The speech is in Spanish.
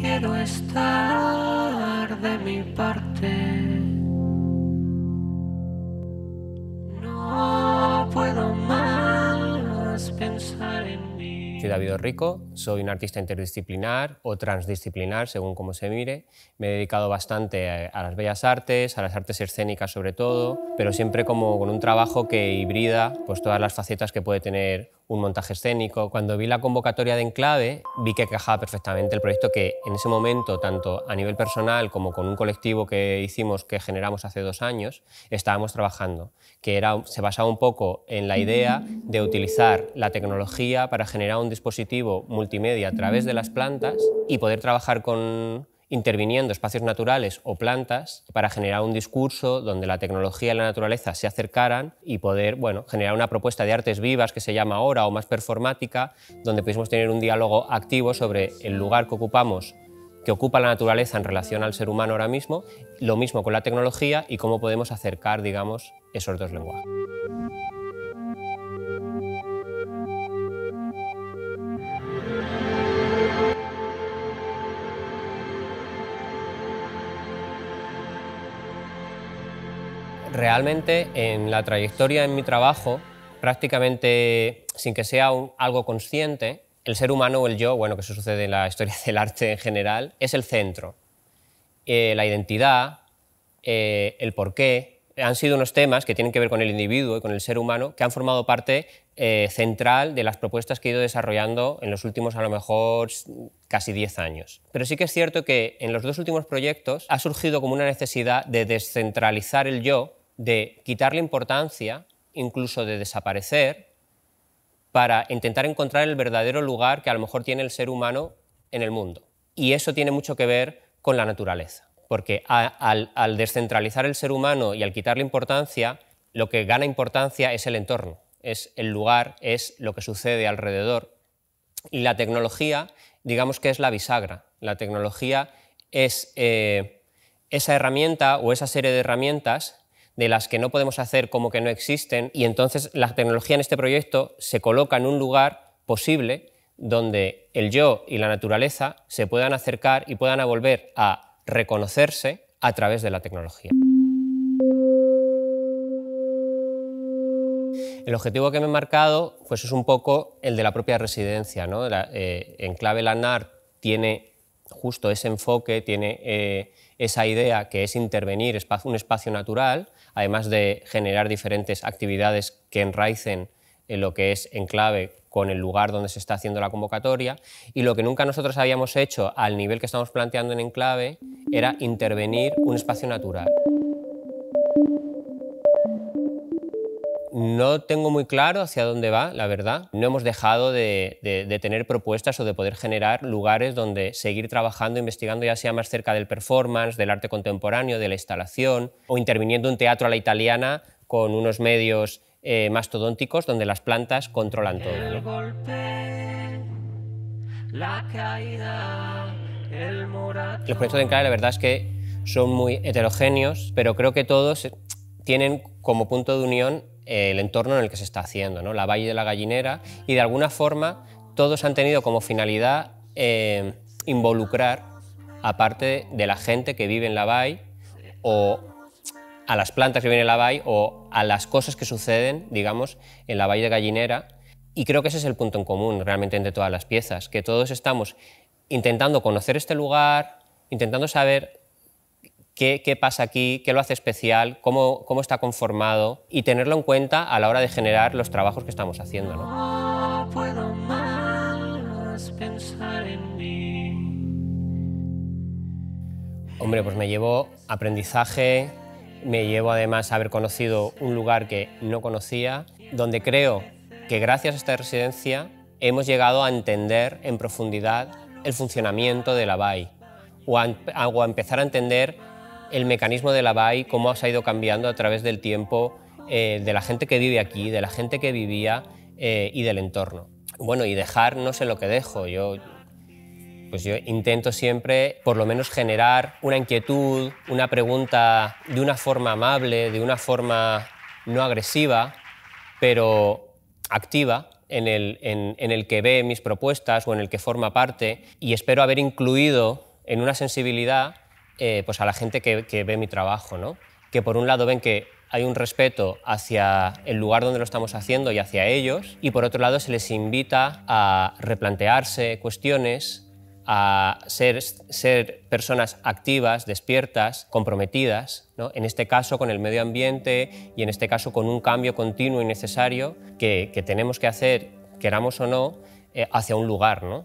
quiero estar de mi parte. No puedo más pensar en mí. Soy David Rico, soy un artista interdisciplinar o transdisciplinar, según cómo se mire. Me he dedicado bastante a, a las bellas artes, a las artes escénicas sobre todo, pero siempre como con un trabajo que hibrida pues, todas las facetas que puede tener un montaje escénico. Cuando vi la convocatoria de Enclave, vi que encajaba perfectamente el proyecto que en ese momento, tanto a nivel personal como con un colectivo que hicimos, que generamos hace dos años, estábamos trabajando, que era, se basaba un poco en la idea de utilizar la tecnología para generar un dispositivo multimedia a través de las plantas y poder trabajar con, interviniendo espacios naturales o plantas para generar un discurso donde la tecnología y la naturaleza se acercaran y poder bueno, generar una propuesta de artes vivas que se llama ahora o más performática, donde pudiésemos tener un diálogo activo sobre el lugar que ocupamos que ocupa la naturaleza en relación al ser humano ahora mismo, lo mismo con la tecnología y cómo podemos acercar, digamos, esos dos lenguajes. Realmente en la trayectoria en mi trabajo, prácticamente sin que sea un- algo consciente, el ser humano o el yo, bueno, que eso sucede en la historia del arte en general, es el centro. Eh, la identidad, eh, el porqué, han sido unos temas que tienen que ver con el individuo y con el ser humano que han formado parte eh, central de las propuestas que he ido desarrollando en los últimos, a lo mejor, casi 10 años. Pero sí que es cierto que en los dos últimos proyectos ha surgido como una necesidad de descentralizar el yo, de quitarle importancia, incluso de desaparecer, para intentar encontrar el verdadero lugar que a lo mejor tiene el ser humano en el mundo. Y eso tiene mucho que ver con la naturaleza, porque al descentralizar el ser humano y al quitarle importancia, lo que gana importancia es el entorno, es el lugar, es lo que sucede alrededor. Y la tecnología, digamos que es la bisagra. La tecnología es eh, esa herramienta o esa serie de herramientas de las que no podemos hacer como que no existen y entonces la tecnología en este proyecto se coloca en un lugar posible donde el yo y la naturaleza se puedan acercar y puedan volver a reconocerse a través de la tecnología. El objetivo que me he marcado pues, es un poco el de la propia residencia. ¿no? La, eh, Enclave Lanar tiene justo ese enfoque, tiene eh, esa idea que es intervenir un espacio natural, además de generar diferentes actividades que enraicen en lo que es Enclave con el lugar donde se está haciendo la convocatoria. Y lo que nunca nosotros habíamos hecho al nivel que estamos planteando en Enclave era intervenir un espacio natural. No tengo muy claro hacia dónde va, la verdad. No hemos dejado de, de, de, tener propuestas o de poder generar lugares donde seguir trabajando, investigando, ya sea más cerca del performance, del arte contemporáneo, de la instalación, o interviniendo un teatro a la italiana con unos medios eh, mastodónticos donde las plantas controlan todo. El golpe, la caída, el. Los proyectos de Enclave, la verdad es que son muy heterogéneos, pero creo que todos tienen como punto de unión el entorno en el que se está haciendo, ¿no? la Valle de la Gallinera, y de alguna forma todos han tenido como finalidad eh, involucrar, aparte de la gente que vive en la Valle, o a las plantas que viven en la Valle, o a las cosas que suceden, digamos, en la Valle de Gallinera, y creo que ese es el punto en común realmente entre todas las piezas, que todos estamos intentando conocer este lugar, intentando saber qué, qué, pasa aquí, qué lo hace especial, cómo, cómo, está conformado y tenerlo en cuenta a la hora de generar los trabajos que estamos haciendo. ¿no? No puedo más pensar en mí. Hombre, pues me llevo aprendizaje, me llevo además haber conocido un lugar que no conocía, donde creo que gracias a esta residencia hemos llegado a entender en profundidad el funcionamiento de la BAI o a, o a empezar a entender el mecanismo de la BAI, cómo se ha ido cambiando a través del tiempo eh, de la gente que vive aquí, de la gente que vivía eh, y del entorno. Bueno, y dejar no sé lo que dejo. Yo, pues yo intento siempre, por lo menos, generar una inquietud, una pregunta de una forma amable, de una forma no agresiva, pero activa, en el, en, el, que ve mis propuestas o en el que forma parte y espero haber incluido en una sensibilidad eh, pues a la gente que, ve mi trabajo, ¿no? que por un lado ven que hay un respeto hacia el lugar donde lo estamos haciendo y hacia ellos y por otro lado se les invita a replantearse cuestiones a ser, ser personas activas, despiertas, comprometidas, ¿no? en este caso con el medio ambiente y en este caso con un cambio continuo y necesario que, que tenemos que hacer, queramos o no, eh, hacia un lugar. ¿no?